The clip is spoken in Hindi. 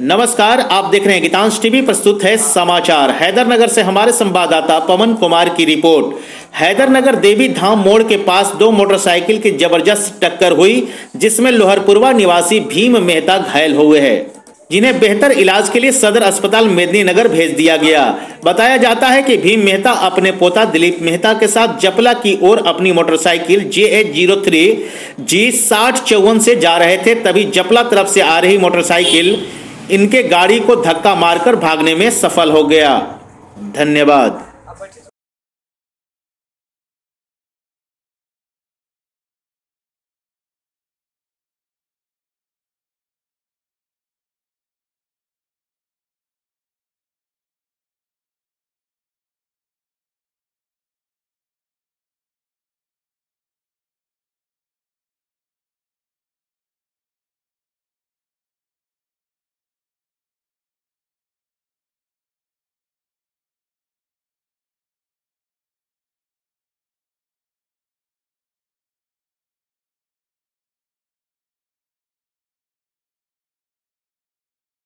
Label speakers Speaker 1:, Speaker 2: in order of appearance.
Speaker 1: नमस्कार, आप देख रहे हैं गीतांश टीवी, प्रस्तुत है समाचार। हैदरनगर से हमारे संवाददाता पवन कुमार की रिपोर्ट। हैदरनगर देवी धाम मोड़ के पास दो मोटरसाइकिल की ज़बरदस्त टक्कर हुई, जिसमें लोहरपुरवा निवासी भीम मेहता घायल हुए हैं। जिन्हें बेहतर इलाज के लिए सदर अस्पताल मेदिनीनगर भेज दिया गया। बताया जाता है कि भीम मेहता अपने पोता दिलीप मेहता के साथ जपला की ओर अपनी motorcycle J H zero three G साठ चौवन से जा रहे थे, तभी जपला तरफ़ से आ रही मोटरसाइकिल इनके गाड़ी को धक्का मारकर भागने में सफल हो गया। धन्यवाद।